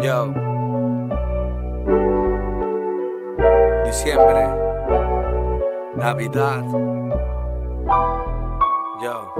Yo. Diciembre. Navidad. Yo.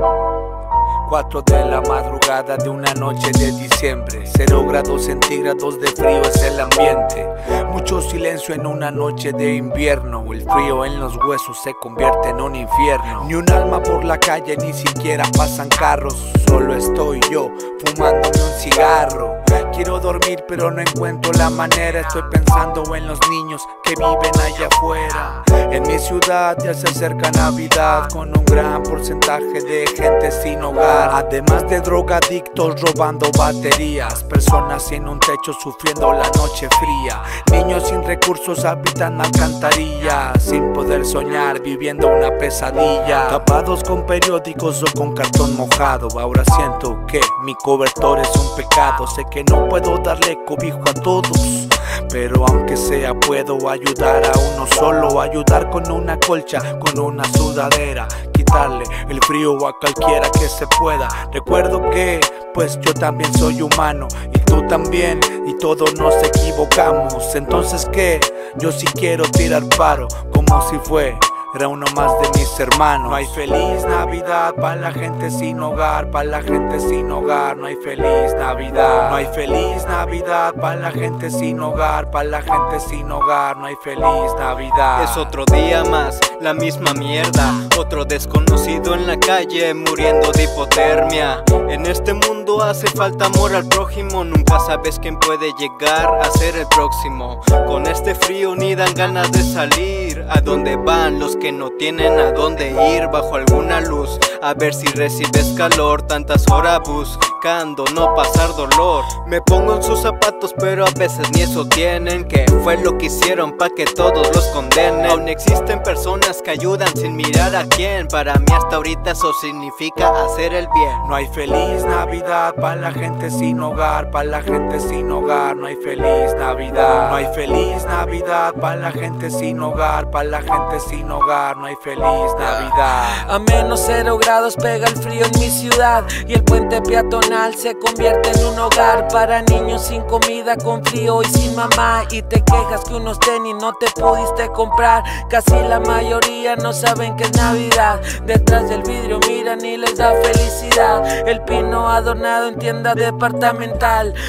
4 de la madrugada de una noche de diciembre. 0 grados centígrados de frío es el ambiente. Mucho silencio en una noche de invierno. El frío en los huesos se convierte en un infierno. Ni un alma por la calle, ni siquiera pasan carros. Solo estoy yo fumándome un cigarro. Quiero dormir pero no encuentro la manera. Estoy pensando en los niños que viven allá afuera En mi ciudad ya se acerca Navidad Con un gran porcentaje de gente sin hogar. Además de drogadictos robando baterías. Personas sin un techo sufriendo la noche fría. Niños sin recursos habitan alcantarillas. Sin poder soñar viviendo una pesadilla. Tapados con periódicos o con cartón mojado. Ahora siento que mi cobertor es un pecado. Sé que no puedo darle cobijo a todos. Pero aunque sea puedo ayudar a uno solo, ayudar con una colcha, con una sudadera, quitarle el frío a cualquiera que se pueda. Recuerdo que, pues yo también soy humano y tú también, y todos nos equivocamos. Entonces que, yo sí quiero tirar paro, como si fue era uno más de mis hermanos. No hay feliz Navidad para la gente sin hogar, para la gente sin hogar. No hay feliz Navidad. No hay feliz Navidad para la gente sin hogar, para la gente sin hogar. No hay feliz Navidad. Es otro día más, la misma mierda. Otro desconocido en la calle muriendo de hipotermia. En este mundo hace falta amor al prójimo. Nunca sabes quién puede llegar a ser el próximo. Con este frío ni dan ganas de salir. ¿A dónde van los que no tienen a dónde ir bajo alguna luz. A ver si recibes calor, tantas horas buscando no pasar dolor. Me pongo en sus zapatos, pero a veces ni eso tienen. Que fue lo que hicieron pa' que todos los condenen. Aún existen personas que ayudan sin mirar a quién. Para mí, hasta ahorita eso significa hacer el bien. No hay feliz Navidad para la gente sin hogar, para la gente sin hogar. No hay feliz Navidad. No hay feliz Navidad para la gente sin hogar, para la gente sin hogar no hay feliz Navidad. A menos cero grados pega el frío en mi ciudad y el puente peatonal se convierte en un hogar para niños sin comida, con frío y sin mamá. Y te quejas que unos tenis no te pudiste comprar. Casi la mayoría no saben que es Navidad. Detrás del vidrio miran y les da felicidad. El pino adornado en tienda departamental.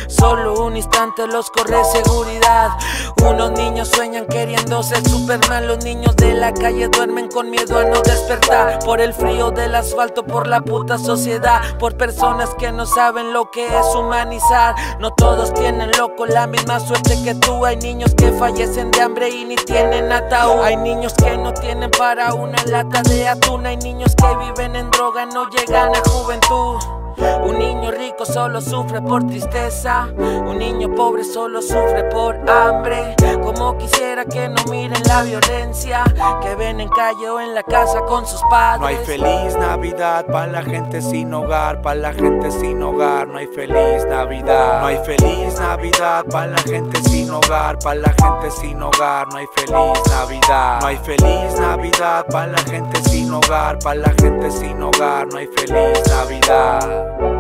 Solo un instante los corre seguridad. Unos niños sueñan queriendo ser Superman, los niños de la calle duermen con miedo a no despertar. Por el frío del asfalto, por la puta sociedad. Por personas que no saben lo que es humanizar. No todos tienen loco la misma suerte que tú. Hay niños que fallecen de hambre y ni tienen ataúd. Hay niños que no tienen para una lata de atún. Hay niños que viven en droga, no llegan a juventud un niño rico solo sufre por tristeza, un niño pobre solo sufre por hambre. Como quisiera que no miren la violencia que ven en calle o en la casa con sus padres. No hay feliz Navidad para la gente sin hogar, para la gente sin hogar. No hay feliz Navidad. No hay feliz Navidad para la gente sin hogar, para la gente sin hogar. No hay feliz Navidad. No hay feliz Navidad para la gente sin hogar, para la gente sin hogar. No hay feliz Navidad.